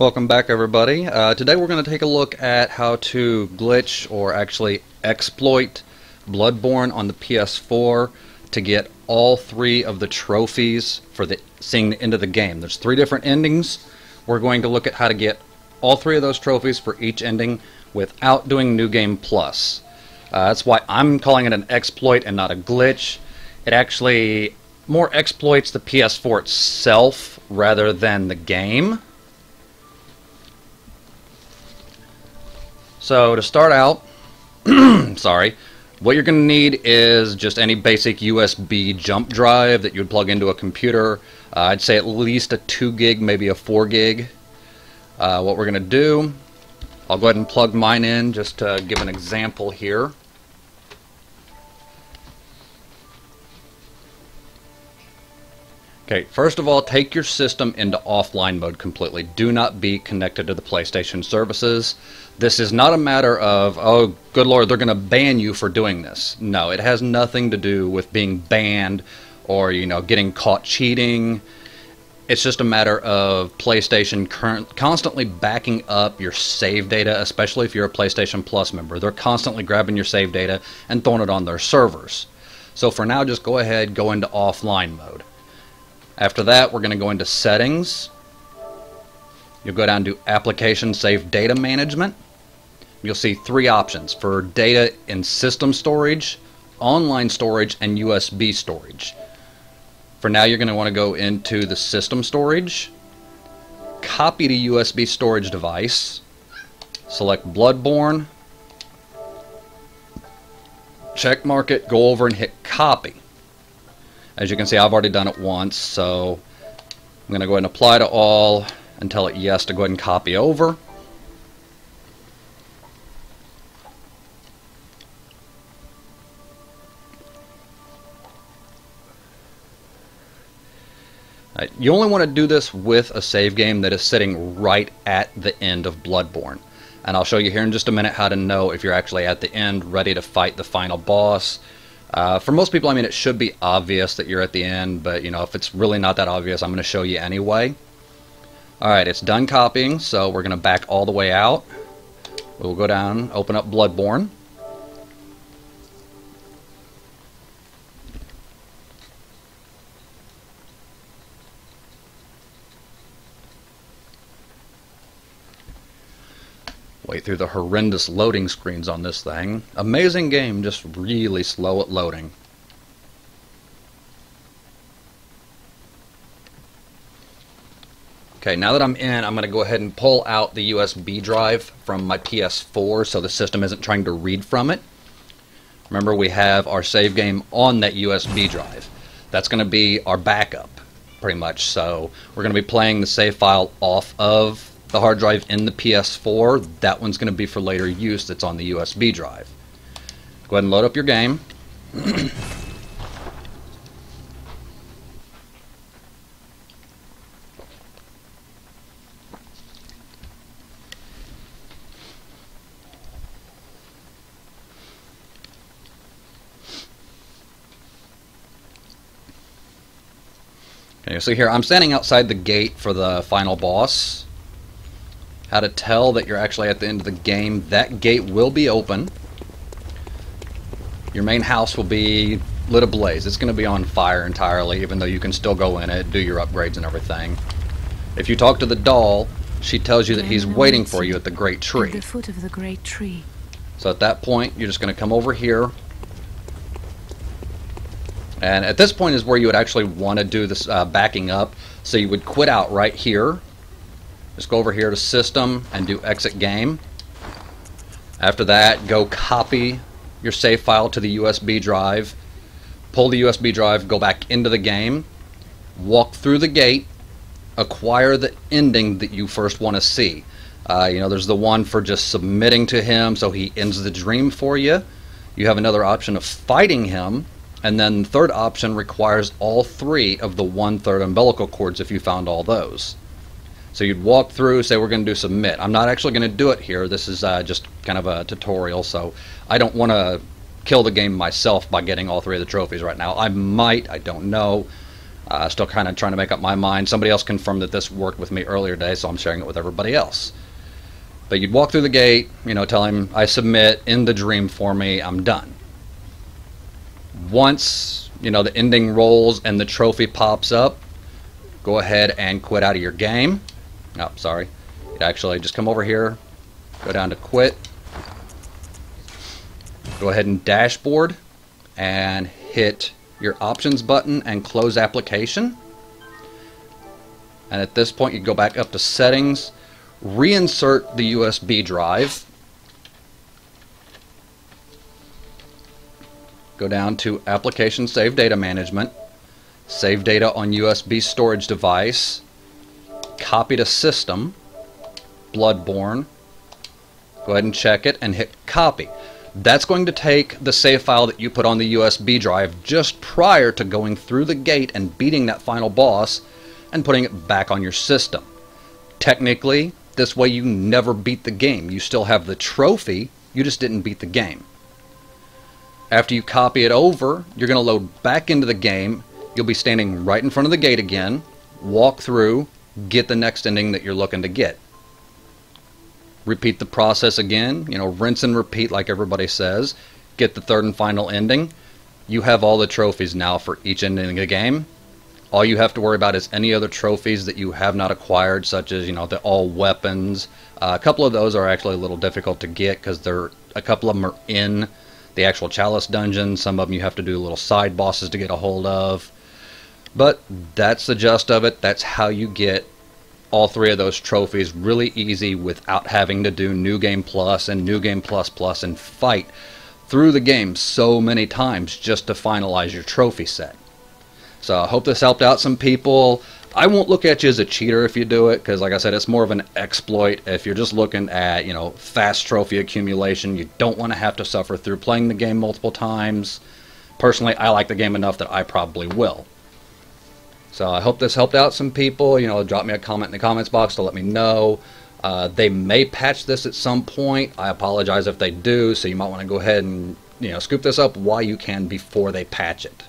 Welcome back everybody. Uh, today we're going to take a look at how to glitch or actually exploit Bloodborne on the PS4 to get all three of the trophies for the seeing the end of the game. There's three different endings. We're going to look at how to get all three of those trophies for each ending without doing New Game Plus. Uh, that's why I'm calling it an exploit and not a glitch. It actually more exploits the PS4 itself rather than the game. So to start out, sorry, what you're going to need is just any basic USB jump drive that you would plug into a computer. Uh, I'd say at least a 2 gig, maybe a 4 gig. Uh, what we're going to do, I'll go ahead and plug mine in just to give an example here. Okay, first of all, take your system into offline mode completely. Do not be connected to the PlayStation services. This is not a matter of, oh, good lord, they're going to ban you for doing this. No, it has nothing to do with being banned or, you know, getting caught cheating. It's just a matter of PlayStation current, constantly backing up your save data, especially if you're a PlayStation Plus member. They're constantly grabbing your save data and throwing it on their servers. So for now, just go ahead, go into offline mode. After that, we're going to go into Settings. You'll go down to Application Save Data Management. You'll see three options for data in system storage, online storage, and USB storage. For now, you're going to want to go into the system storage, copy to USB storage device, select Bloodborne, check mark it, go over and hit copy. As you can see, I've already done it once, so I'm going to go ahead and apply to all and tell it yes to go ahead and copy over. You only want to do this with a save game that is sitting right at the end of Bloodborne. And I'll show you here in just a minute how to know if you're actually at the end, ready to fight the final boss. Uh, for most people, I mean, it should be obvious that you're at the end, but you know, if it's really not that obvious, I'm going to show you anyway. Alright, it's done copying, so we're going to back all the way out. We'll go down, open up Bloodborne. Through the horrendous loading screens on this thing. Amazing game, just really slow at loading. Okay, now that I'm in, I'm going to go ahead and pull out the USB drive from my PS4 so the system isn't trying to read from it. Remember, we have our save game on that USB drive. That's going to be our backup, pretty much. So we're going to be playing the save file off of the hard drive in the PS4. That one's going to be for later use that's on the USB drive. Go ahead and load up your game. Okay, so here I'm standing outside the gate for the final boss how to tell that you're actually at the end of the game. That gate will be open. Your main house will be lit ablaze. It's going to be on fire entirely, even though you can still go in it, do your upgrades and everything. If you talk to the doll, she tells you that he's waiting for you at the great tree. At the foot of the great tree. So at that point, you're just going to come over here. And at this point is where you would actually want to do this uh, backing up. So you would quit out right here just go over here to System and do Exit Game. After that, go copy your save file to the USB drive. Pull the USB drive, go back into the game. Walk through the gate. Acquire the ending that you first want to see. Uh, you know, there's the one for just submitting to him so he ends the dream for you. You have another option of fighting him. And then the third option requires all three of the one-third umbilical cords if you found all those. So you'd walk through, say we're going to do submit. I'm not actually going to do it here. This is uh, just kind of a tutorial, so I don't want to kill the game myself by getting all three of the trophies right now. I might, I don't know. Uh, still kind of trying to make up my mind. Somebody else confirmed that this worked with me earlier today, so I'm sharing it with everybody else. But you'd walk through the gate, you know, tell him, I submit, in the dream for me, I'm done. Once, you know, the ending rolls and the trophy pops up, go ahead and quit out of your game. Oh, sorry. You'd actually just come over here, go down to quit, go ahead and dashboard, and hit your options button and close application. And at this point, you go back up to settings, reinsert the USB drive, go down to application save data management, save data on USB storage device, copy to system, Bloodborne, go ahead and check it and hit copy. That's going to take the save file that you put on the USB drive just prior to going through the gate and beating that final boss and putting it back on your system. Technically, this way you never beat the game. You still have the trophy, you just didn't beat the game. After you copy it over, you're going to load back into the game. You'll be standing right in front of the gate again, walk through, get the next ending that you're looking to get repeat the process again, you know, rinse and repeat like everybody says, get the third and final ending. You have all the trophies now for each ending of the game. All you have to worry about is any other trophies that you have not acquired, such as, you know, the all weapons. Uh, a couple of those are actually a little difficult to get because they're a couple of them are in the actual Chalice dungeon. Some of them you have to do little side bosses to get a hold of. But that's the gist of it. That's how you get all three of those trophies really easy without having to do New Game Plus and New Game Plus Plus and fight through the game so many times just to finalize your trophy set. So I hope this helped out some people. I won't look at you as a cheater if you do it because like I said it's more of an exploit if you're just looking at you know fast trophy accumulation you don't want to have to suffer through playing the game multiple times personally I like the game enough that I probably will so I hope this helped out some people. You know, drop me a comment in the comments box to let me know. Uh, they may patch this at some point. I apologize if they do, so you might want to go ahead and you know scoop this up while you can before they patch it.